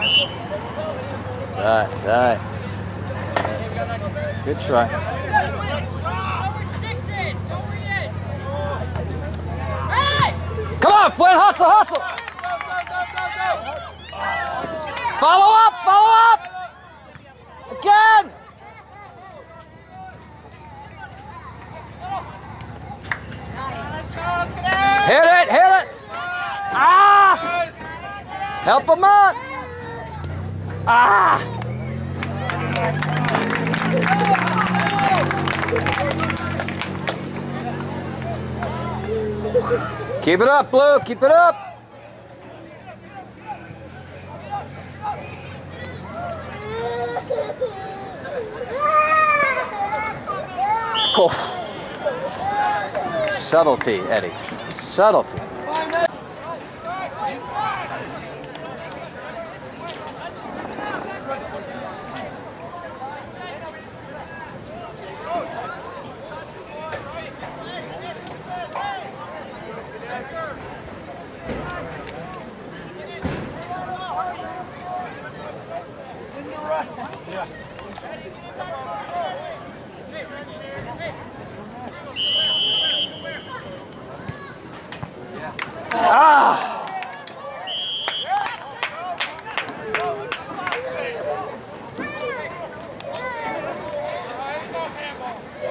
It's alright, it's alright. Good try. Come on, Flynn, hustle, hustle. Follow up, follow up. Again. Hit it, hit it. Ah! Help him out. Ah! Keep it up, Blue. Keep it up. Oh. Subtlety, Eddie. Subtlety.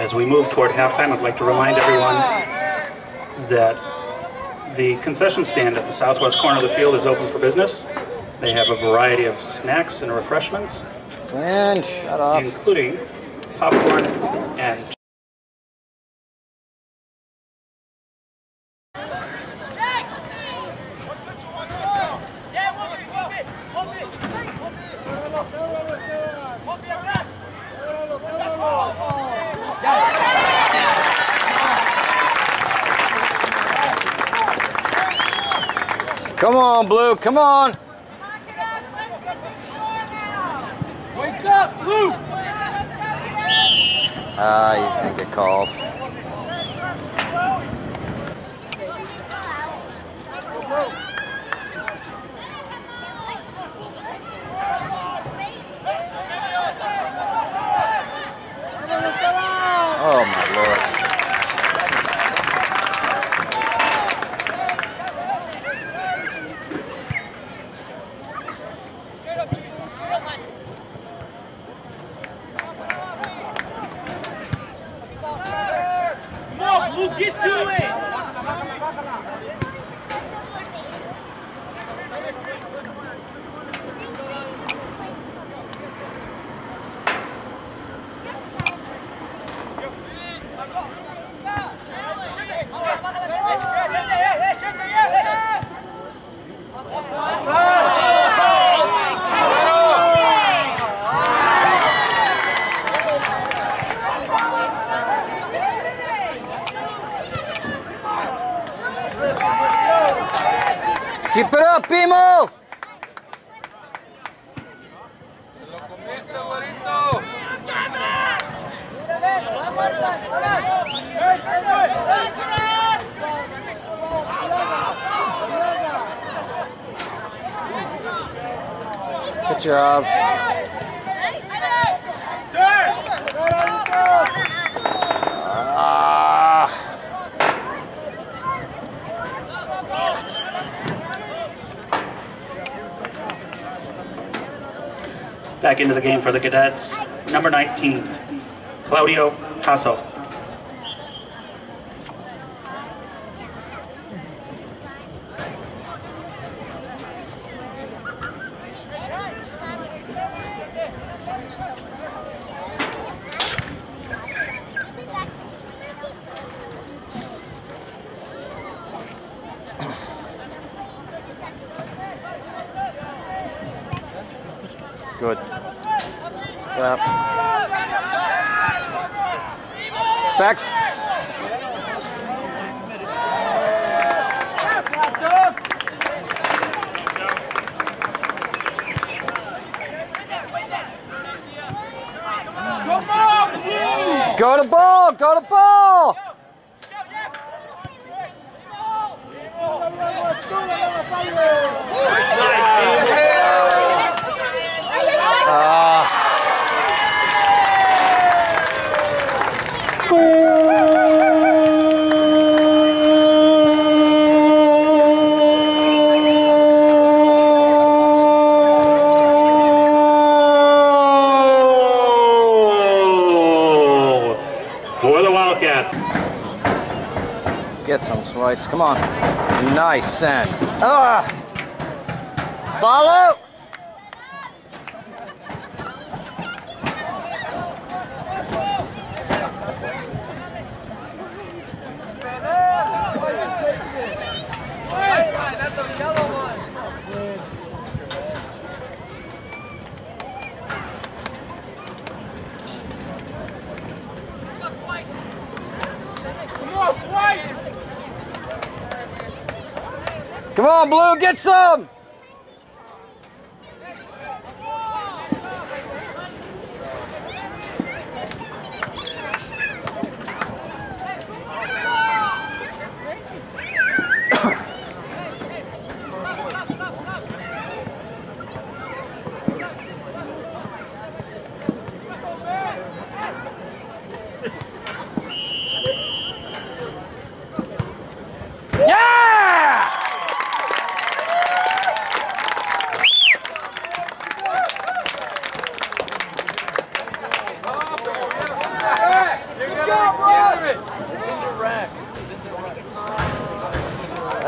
As we move toward halftime, I'd like to remind everyone that the concession stand at the southwest corner of the field is open for business. They have a variety of snacks and refreshments, Flynn, shut up. including popcorn and Come on, Blue. Come on. Wake up, Luke! Ah, you can get called. Keep it up, Beagle. Good job. Ah. Back into the game for the cadets. Number 19, Claudio Tasso. Step. Backs. Go to ball. Go to ball. Get some swipes. Come on. Nice, send. Ah! Follow! Come on, Blue, get some!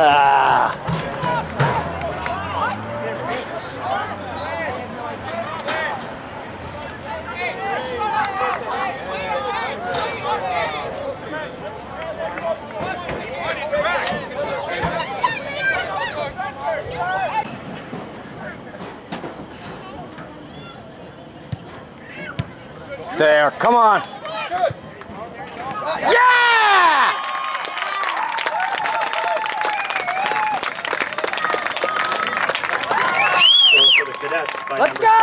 Ah. There, come on. Yeah! So for the cadets, by Let's go!